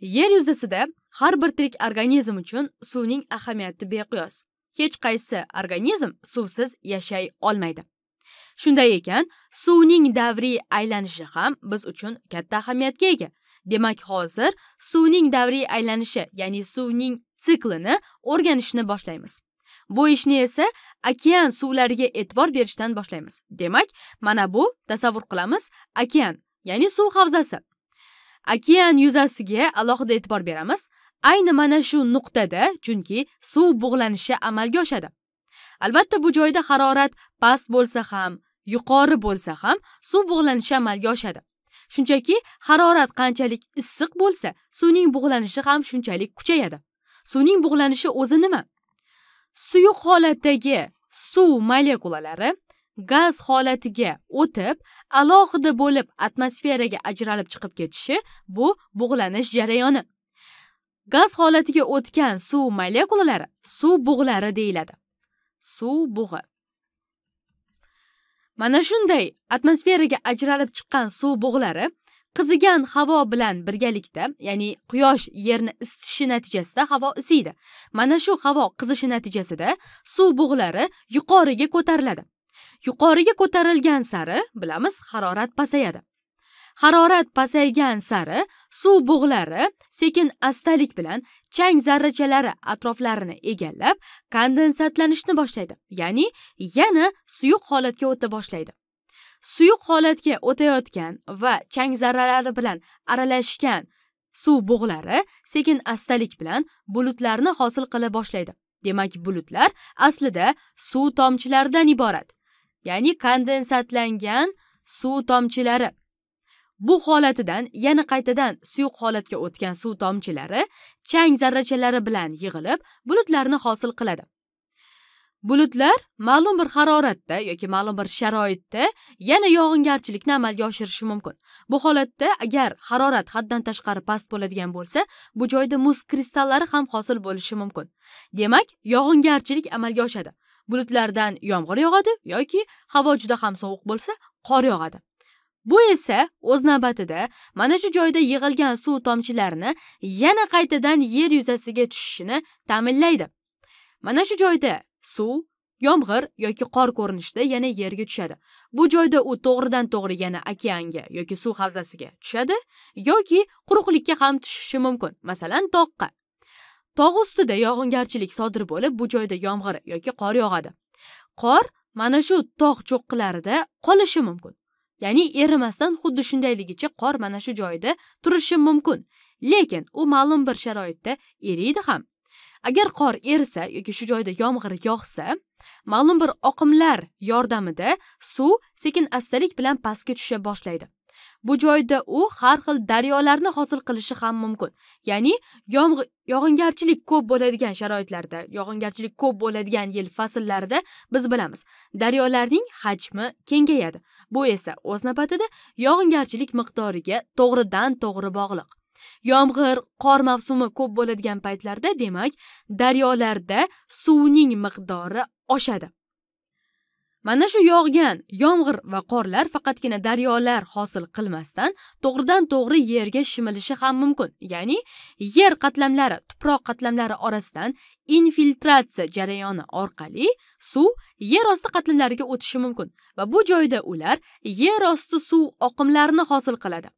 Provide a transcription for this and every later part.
yer yuzasida har bir tirik organizm uchun suvning ahamiyati beqiyos. Hech qaysi organizm suvsiz yashay olmaydi. Shunday ekan suvning davriy aylanishi ham biz uchun katta ahamiyatga ega. Demak hozir suvning davriy aylanishi ya'ni suvning siklini o'rganishni boshlaymiz. Bu ishni esa okean suvlariga e'tibor berishdan boshlaymiz. Demak mana bu tasavvur qilamiz okean ya'ni suv havzasi. Okean yuzasiga alohida e'tibor beramiz. Ayni mana shu nuqtada chunki suv bug'lanishi amalga oshadi. Albatta bu joyda harorat past bo'lsa ham yuqori bo'lsa ham suv bug'lanishi amalga oshadi. Shunchaki harorat qanchalik issiq bo'lsa suvning bug'lanishi ham shunchalik kuchayadi. Suvning bug'lanishi o'zi nima? Suyuq holatdagi suv molekulalari gaz holatiga o'tib alohida bo'lib atmosferaga ajralib chiqib ketishi bu bug'lanish jarayoni. Gaz holatiga o'tgan suv molekulalari suv bug'lari deyiladi. Suv bug'i. Mana shunday atmosferaga ajralib chiqqan suv bug'lari qizigan havo bilan birgalikda ya'ni quyosh yerni isitishi natijasida havo isiydi. Mana shu havo qizishi natijasida suv bug'lari yuqoriga ko'tariladi. Yuqoriga ko'tarilgan sari bilamiz harorat pasayadi. Harorat pasaygan sari suv bug'lari sekin astalik bilan chang zarrachalari atroflarini egallab kondensatlanishni boshlaydi. Ya'ni yana suyuq holatga o'ta boshlaydi. Suyuq holatga o'tayotgan va chang zarralari bilan aralashgan suv bug'lari sekin astalik bilan bulutlarni hosil qila boshlaydi. Demak bulutlar aslida suv tomchilaridan iborat. Ya'ni kondensatlangan suv tomchilari. Bu holatidan yana qaytadan suyuq holatga o'tgan suv tomchilari chang zarrachalari bilan yig'ilib bulutlarni hosil qiladi. Bulutlar ma'lum bir haroratda yoki ma'lum bir sharoitda yana yog'ingarchilikni amalga oshirishi mumkin. Bu holatda agar harorat haddan tashqari past bo'ladigan bo'lsa bu joyda muz kristallari ham hosil bo'lishi mumkin. Demak yog'ingarchilik amalga oshadi. Bulutlardan yomg'ir yog'adi yoki havo juda ham sovuq bo'lsa qor yog'adi. Bu esa o'z navbatida mana shu joyda yig'ilgan suv tomchilarini yana qaytadan yer yuzasiga tushishini ta'minlaydi. Mana shu joyda suv yomg'ir yoki qor ko'rinishida yana yerga tushadi. Bu joyda u to'g'ridan to'g'ri yana okeanga yoki suv havzasiga tushadi yoki quruqlikka ham tushishi mumkin. Masalan toqqa. Tog' ustida yog'ingarchilik sodir bo'lib bu joyda yomg'ir yoki qor yog'adi. Qor mana shu tog' cho'qqilarida qolishi mumkin. Ya'ni erimasdan xuddi shundayligicha qor mana shu joyda turishi mumkin. Lekin u ma'lum bir sharoitda eriydi ham. Agar qor erisa yoki shu joyda yomg'ir yog'sa ma'lum bir oqimlar yordamida suv sekin astalik bilan pastga tusha boshlaydi. Bu joyda u har xil daryolarni hosil qilishi ham mumkin. Ya'ni yog'ingarchilik ko'p bo'ladigan sharoitlarda yog'ingarchilik ko'p bo'ladigan yil fasllarida biz bilamiz daryolarning hajmi kengayadi. Bu esa o'z navbatida yog'ingarchilik miqdoriga to'g'ridan to'g'ri bog'liq. Yomg'ir qor mavsumi ko'p bo'ladigan paytlarda demak daryolarda suvning miqdori oshadi. Mana shu yog'gan yomg'ir va qorlar faqatgina daryolar hosil qilmasdan to'g'ridan to'g'ri yerga shimilishi ham mumkin. Ya'ni yer qatlamlari tuproq qatlamlari orasidan infiltratsiya jarayoni orqali suv yer osti qatlamlariga o'tishi mumkin va bu joyda ular yer osti suv oqimlarini hosil qiladi.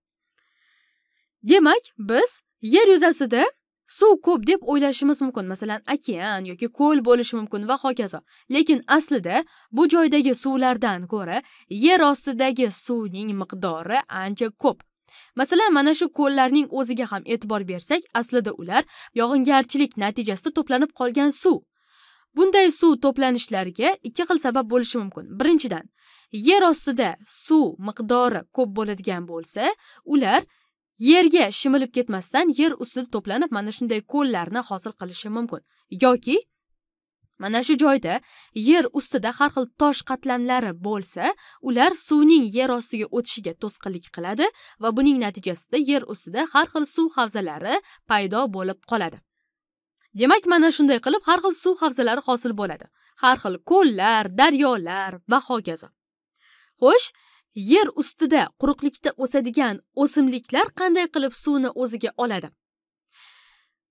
Demak biz yer yuzasida suv ko'p deb o'ylashimiz mumkin. Masalan okean yoki ko'l bo'lishi mumkin va hokazo. Lekin aslida bu joydagi suvlardan ko'ra yer ostidagi suvning miqdori ancha ko'p. Masalan mana shu ko'llarning o'ziga ham e'tibor bersak aslida ular yog'ingarchilik natijasida to'planib qolgan suv. Bunday suv to'planishlariga ikki xil sabab bo'lishi mumkin. Birinchidan yer ostida suv miqdori ko'p bo'ladigan bo'lsa ular yerga shimilib ketmasdan yer ustida to'planib mana shunday ko'llarni hosil qilishi mumkin. Yoki mana shu joyda yer ustida har xil tosh qatlamlari bo'lsa ular suvning yer ostiga o'tishiga to'sqinlik qiladi va buning natijasida yer ustida har xil suv havzalari paydo bo'lib qoladi. Demak mana shunday qilib har xil suv havzalari hosil bo'ladi. Har xil ko'llar daryolar va hokazo. Xo'sh yer ustida quruqlikda o'sadigan o'simliklar qanday qilib suvni o'ziga oladi?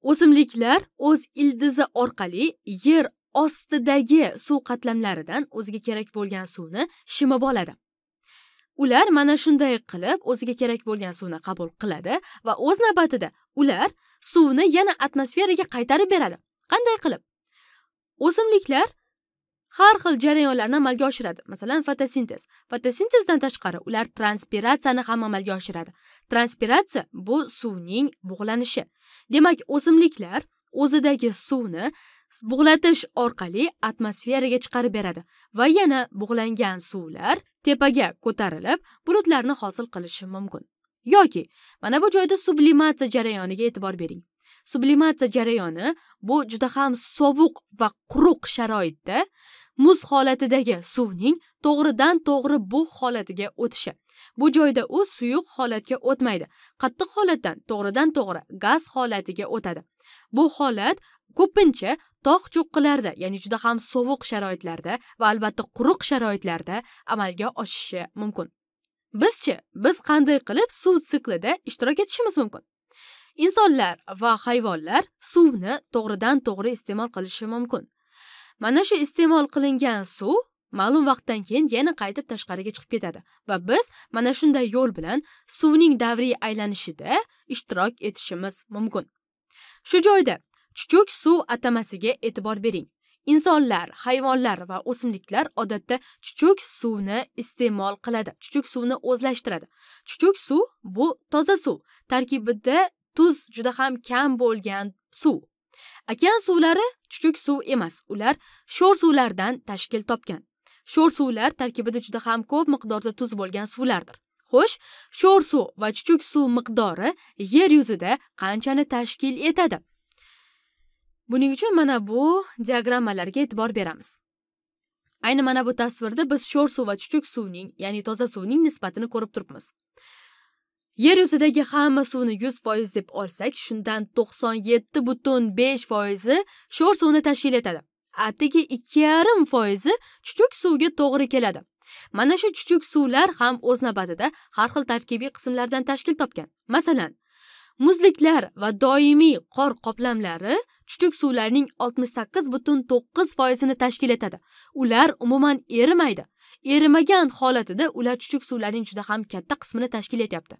O'simliklar o'z ildizi orqali yer ostidagi suv qatlamlaridan o'ziga kerak bo'lgan suvni shimib oladi. Ular mana shunday qilib o'ziga kerak bo'lgan suvni qabul qiladi va o'z navbatida ular suvni yana atmosferaga qaytarib beradi. Qanday qilib? O'simliklar har xil jarayonlarni amalga oshiradi. Masalan fotosintez. Fotosintezdan tashqari ular transpiratsiyani ham amalga oshiradi. Transpiratsiya bu suvning bug'lanishi. Demak o'simliklar o'zidagi suvni bug'latish orqali atmosferaga chiqarib beradi va yana bug'langan suvlar tepaga ko'tarilib bulutlarni hosil qilishi mumkin. Yoki mana bu joyda sublimatsiya jarayoniga e'tibor bering. Sublimatsiya jarayoni bu juda ham sovuq va quruq sharoitda muz holatidagi suvning to'g'ridan to'g'ri bug' holatiga o'tishi. Bu joyda u suyuq holatga o'tmaydi. Qattiq holatdan to'g'ridan to'g'ri gaz holatiga o'tadi. Bu holat ko'pincha tog' cho'qqilarida ya'ni juda ham sovuq sharoitlarda va albatta quruq sharoitlarda amalga oshishi mumkin. Bizchi biz qanday qilib suv siklida ishtirok etishimiz mumkin? Insonlar va hayvonlar suvni to'g'ridan to'g'ri iste'mol qilishi mumkin. Mana shu iste'mol qilingan suv ma'lum vaqtdan keyin yana qaytib tashqariga chiqib ketadi va biz mana shunday yo'l bilan suvning davriy aylanishida ishtirok etishimiz mumkin. Shu joyda chuchuk suv atamasiga e'tibor bering. Insonlar hayvonlar va o'simliklar odatda chuchuk suvni iste'mol qiladi chuchuk suvni o'zlashtiradi. Chuchuk suv bu toza suv tarkibida tuz juda ham kam bo'lgan suv. Okean suvlari chuchuk suv emas ular sho'r suvlardan tashkil topgan. Sho'r suvlar tarkibida juda ham ko'p miqdorda tuz bo'lgan suvlardir. Xo'sh sho'r suv va chuchuk suv miqdori yer yuzida qanchani tashkil etadi? Buning uchun mana bu diagrammalarga e'tibor beramiz. Ayni mana bu tasvirda biz sho'r suv va chuchuk suvning ya'ni toza suvning nisbatini ko'rib turibmiz. Yer yuzidagi hamma suvni yuz foiz deb olsak shundan to'qson yetti butun besh foizi sho'r suvni tashkil etadi. Atigi ikki yarim foizi chuchuk suvga to'g'ri keladi. Mana shu chuchuk suvlar ham o'z navbatida har xil tarkibiy qismlardan tashkil topgan. Masalan muzliklar va doimiy qor qoplamlari chuchuk suvlarning oltmish sakkiz butun to'qqiz foizini tashkil etadi. Ular umuman erimaydi. Erimagan holatida ular chuchuk suvlarning juda ham katta qismini tashkil etyapti.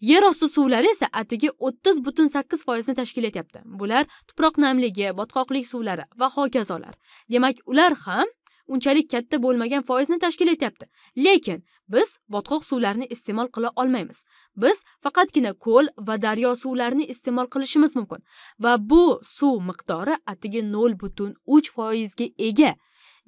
Yer osti suvlari esa atigi o'ttiz butun sakkiz foizni tashkil etyapti. Bular tuproq namligi botqoqlik suvlari va hokazolar. Demak ular ham unchalik katta bo'lmagan foizni tashkil etyapti. Lekin biz botqoq suvlarini iste'mol qila olmaymiz. Biz faqatgina ko'l va daryo suvlarini iste'mol qilishimiz mumkin. Va bu suv miqdori atigi nol butun uch foizga ega.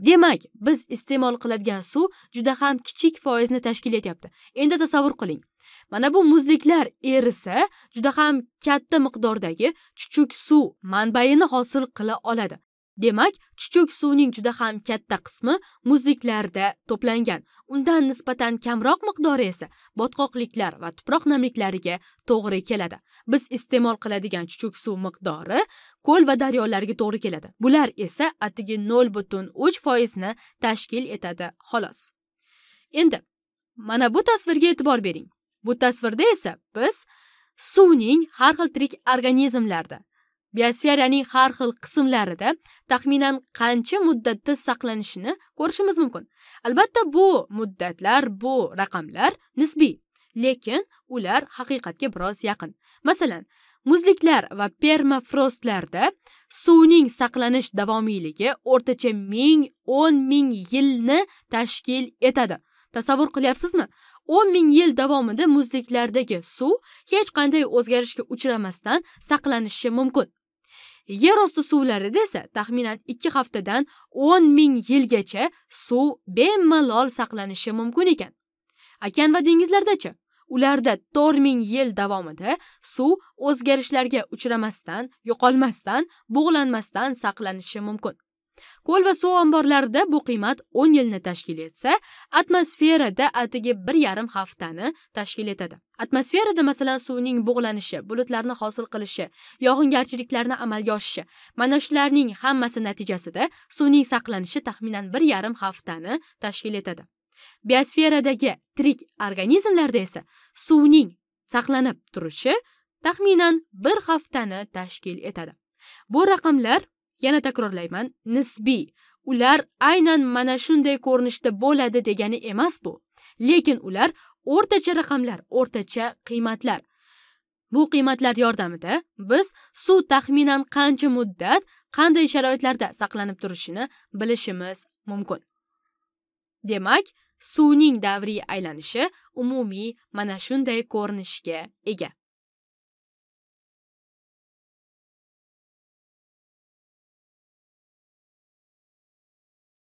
Demak biz iste'mol qiladigan suv juda ham kichik foizni tashkil etyapti. Endi tasavvur qiling. Mana bu muzliklar erisa juda ham katta miqdordagi chuchuk suv manbaini hosil qila oladi. Demak chuchuk suvning juda ham katta qismi muzliklarda to'plangan. Undan nisbatan kamroq miqdori esa botqoqliklar va tuproq namliklariga to'g'ri keladi. Biz iste'mol qiladigan chuchuk suv miqdori ko'l va daryolarga to'g'ri keladi. Bular esa atigi nol butun uch foizni tashkil etadi xolos. Endi mana bu tasvirga e'tibor bering. Bu tasvirda esa biz suvning har xil tirik organizmlarda biosferaning har xil qismlarida taxminan qancha muddatda saqlanishini ko'rishimiz mumkin. Albatta bu muddatlar bu raqamlar nisbiy lekin ular haqiqatga biroz yaqin. Masalan muzliklar va permafrostlarda suvning saqlanish davomiyligi o'rtacha ming o'n ming yilni tashkil etadi. Tasavvur qilyapsizmi? o'n ming yil davomida muzliklardagi suv hech qanday o'zgarishga uchramasdan saqlanishi mumkin. Yer osti suvlarida esa taxminan ikki haftadan o'n ming yilgacha suv bemalol saqlanishi mumkin ekan. Okean va dengizlardachi ularda to'rt ming yil davomida suv o'zgarishlarga uchramasdan yo'qolmasdan bug'lanmasdan saqlanishi mumkin. Ko'l va suv omborlarida bu qiymat o'n yilni tashkil etsa atmosferada atigi bir yarim haftani tashkil etadi. Atmosferada masalan suvning bug'lanishi bulutlarni hosil qilishi yog'ingarchiliklarni amalga oshishi mana shularning hammasi natijasida suvning saqlanishi taxminan bir yarim haftani tashkil etadi. Biosferadagi tirik organizmlarda esa suvning saqlanib turishi taxminan bir haftani tashkil etadi. Bu raqamlar yana takrorlayman nisbiy. Ular aynan mana shunday ko'rinishda bo'ladi degani emas bu. Lekin ular o'rtacha raqamlar o'rtacha qiymatlar. Bu qiymatlar yordamida biz suv taxminan qancha muddat qanday sharoitlarda saqlanib turishini bilishimiz mumkin. Demak suvning davriy aylanishi umumiy mana shunday ko'rinishga ega.